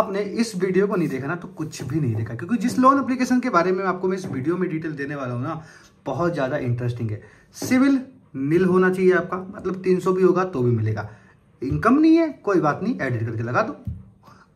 आपने इस वीडियो को नहीं देखा ना तो कुछ भी नहीं देखा। क्योंकि जिस लोन एप्लीकेशन के बारे में आपको मैं इस वीडियो में डिटेल देने वाला हूँ ना, बहुत ज़्यादा इंटरेस्टिंग है। सिविल नील होना चाहिए आपका मतलब 300 भी होगा तो भी मिलेगा। इनकम नहीं है, कोई बात नहीं एडिट करके लगा दो।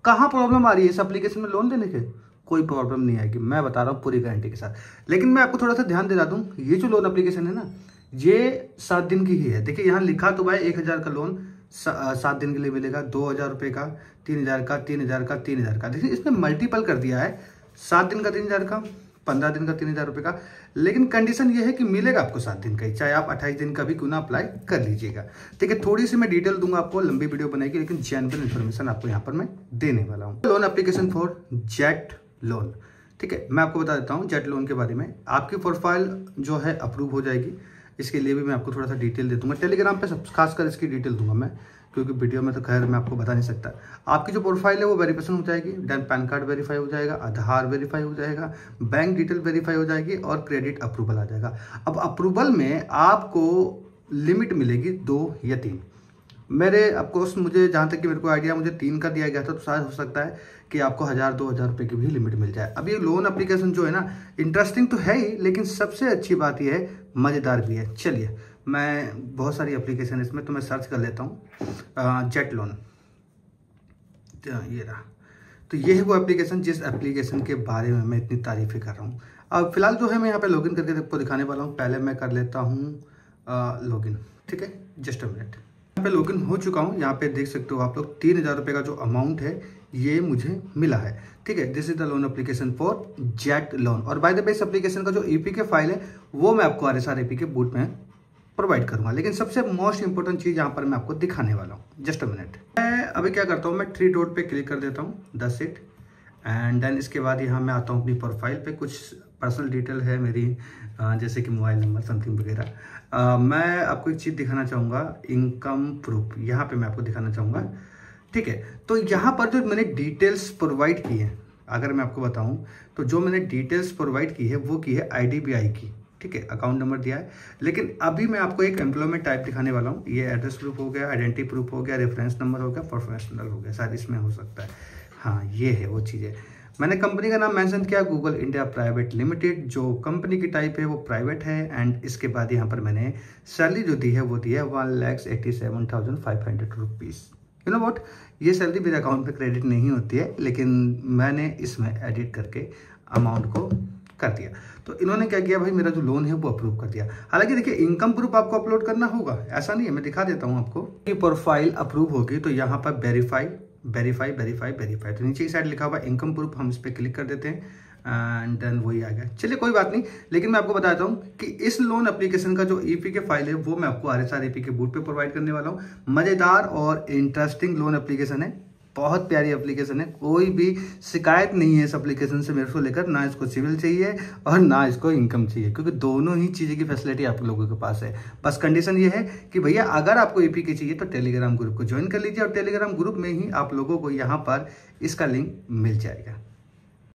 कहाँ प्रॉब्लम आ रही है इस एप्लीकेशन में लोन देने के? कोई प्रॉब्लम नहीं आएगी, मैं बता रहा हूँ पूरी गारंटी के साथ। लेकिन मैं आपको थोड़ा सा ध्यान दिला दूँ, ये जो लोन एप्लीकेशन है ना, ये सात दिन की ही है। देखिए, यहाँ लिखा तो भाई एक हज़ार का लोन सात दिन के लिए मिलेगा, दो हज़ार रुपये का, तीन हज़ार का, तीन हज़ार का, तीन हज़ार का। देखिए, इसने मल्टीपल कर दिया है। सात दिन का तीन हज़ार का, पंद्रह दिन का तीन हज़ार रुपये का। लेकिन कंडीशन ये है कि मिलेगा आपको सात दिन का ही, चाहे आप अट्ठाईस दिन का भी क्यों ना अप्लाई कर लीजिएगा। ठीक है थोड़ी सी मैं डिटेल दूँगा आपको, लंबी वीडियो बनाएगी, लेकिन जेनवन इन्फॉर्मेशन आपको यहाँ पर मैं देने वाला हूँ। Loan application for jet loan ठीक है, मैं आपको बता देता हूँ जेट लोन के बारे में। आपकी प्रोफ़ाइल जो है अप्रूव हो जाएगी। इसके लिए भी मैं आपको थोड़ा सा डिटेल दे दूँगा। टेलीग्राम पे खासकर इसकी डिटेल दूँगा मैं, क्योंकि वीडियो में तो खैर मैं आपको बता नहीं सकता। आपकी जो प्रोफ़ाइल है वो वेरिफिकेशन हो जाएगी देन पैन कार्ड वेरीफाई हो जाएगा आधार वेरीफाई हो जाएगा बैंक डिटेल वेरीफाई हो जाएगी और क्रेडिट अप्रूवल आ जाएगा। अब अप्रूवल में आपको लिमिट मिलेगी दो या तीन। मेरे ऑफकोर्स मुझे जहाँ तक कि मेरे को आइडिया मुझे तीन का दिया गया था तो शायद हो सकता है कि आपको हज़ार, दो हज़ार रुपये की भी लिमिट मिल जाए। अब ये लोन अप्लीकेशन जो है ना इंटरेस्टिंग तो है ही, लेकिन सबसे अच्छी बात यह है मज़ेदार भी है। चलिए, मैं बहुत सारी एप्लीकेशन इसमें तो मैं सर्च कर लेता हूँ। जेट लोन ये रहा। तो ये है वो एप्लीकेशन जिस एप्लीकेशन के बारे में मैं इतनी तारीफ़ें कर रहा हूँ। अब फ़िलहाल जो है मैं यहाँ पे लॉगिन करके आपको दिखाने वाला हूँ। पहले मैं कर लेता हूँ लॉगिन ठीक है? जस्ट अ मिनट यहाँ पे लॉगिन हो चुका हूँ। यहाँ पे देख सकते हो आप लोग, तीन हज़ार रुपये का जो अमाउंट है ये मुझे मिला है। ठीक है this is the loan application for jet loan और बाय द बेस एप्लीकेशन का जो ईपी के फ़ाइल है, वो मैं आपको आर एस आर के बूट में प्रोवाइड करूँगा। लेकिन सबसे मोस्ट इंपॉर्टेंट चीज़ यहाँ पर मैं आपको दिखाने वाला हूँ। जस्ट अ मिनट मैं अभी क्या करता हूँ, मैं थ्री डॉट पे क्लिक कर देता हूँ। दस सीट एंड देन इसके बाद यहाँ मैं आता हूँ अपनी प्रोफ़ाइल पे। कुछ पर्सनल डिटेल है मेरी जैसे कि मोबाइल नंबर समथिंग वगैरह। मैं आपको एक चीज़ दिखाना चाहूँगा इनकम प्रूफ यहाँ पे मैं आपको दिखाना चाहूँगा। ठीक है? तो यहाँ पर जो मैंने डिटेल्स प्रोवाइड की है, अगर मैं आपको बताऊँ तो जो मैंने डिटेल्स प्रोवाइड की है, वो की है आई की, ठीक है? अकाउंट नंबर दिया है। लेकिन अभी मैं आपको एक एम्प्लॉयमेंट टाइप दिखाने वाला हूँ। ये एड्रेस प्रूफ हो गया आइडेंटिटी प्रूफ हो गया रेफरेंस नंबर हो गया प्रोफेशनल हो गया, शायद इसमें हो सकता है। हाँ ये है वो चीज़ें। मैंने कंपनी का नाम मेंशन किया गूगल इंडिया प्राइवेट लिमिटेड जो कंपनी की टाइप है वो प्राइवेट है एंड इसके बाद यहाँ पर मैंने सैलरी जो दी है, वो दी है one lakhs eighty seven thousand five hundred rupees you know what ये सैलरी मेरे अकाउंट पे क्रेडिट नहीं होती है, लेकिन मैंने इसमें एडिट करके अमाउंट को कर दिया। तो इन्होंने क्या किया भाई? मेरा जो लोन है वो अप्रूव कर दिया। हालाँकि देखिए इनकम प्रूफ आपको अपलोड करना होगा। ऐसा नहीं है, मैं दिखा देता हूँ आपको। प्रोफ़ाइल अप्रूव होगी तो यहाँ पर वेरीफाई वेरीफाई वेरीफाई वेरीफाई तो नीचे की साइड लिखा हुआ इनकम प्रूफ हम इस पर क्लिक कर देते हैं। एंड देन वही आ गया। चलिए, कोई बात नहीं। लेकिन मैं आपको बताता हूँ कि इस लोन एप्लीकेशन का जो ईपी के फ़ाइल है, वो मैं आपको आर एस आर के बूट पे प्रोवाइड करने वाला हूँ। मज़ेदार और इंटरेस्टिंग लोन एप्लीकेशन है। बहुत प्यारी एप्लीकेशन है। कोई भी शिकायत नहीं है इस एप्लीकेशन से मेरे को लेकर। ना इसको सिविल चाहिए और ना इसको इनकम चाहिए, क्योंकि दोनों ही चीज़ें की फैसिलिटी आप लोगों के पास है। बस कंडीशन ये है कि भैया, अगर आपको एपी की चाहिए तो टेलीग्राम ग्रुप को ज्वाइन कर लीजिए और टेलीग्राम ग्रुप में ही आप लोगों को यहाँ पर इसका लिंक मिल जाएगा।